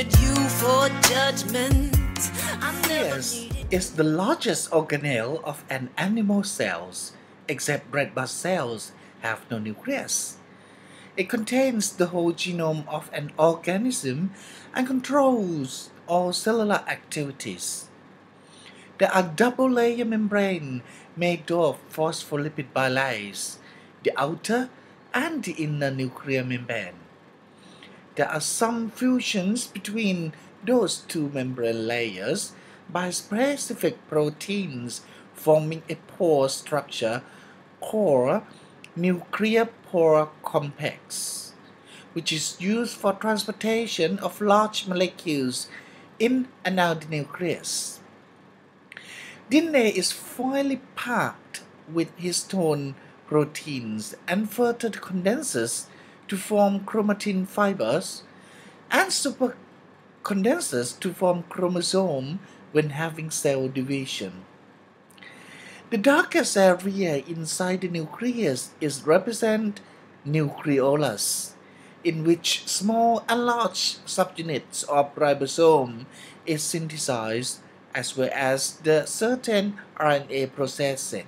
needed you for judgment. I never Nucleus is the largest organelle of an animal cells, except red blood cells have no nucleus. It contains the whole genome of an organism and controls all cellular activities. There are double layer membrane made of phospholipid bilayers, the outer and the inner nuclear membrane. There are some fusions between those two membrane layers by specific proteins forming a pore structure called nuclear pore complex, which is used for transportation of large molecules in and out the nucleus. DNA is finely packed with histone proteins and further condenses to form chromatin fibers and supercondenses to form chromosome when having cell division. The darkest area inside the nucleus is represent nucleolus, in which small and large subunits of ribosome is synthesized as well as the certain RNA processing.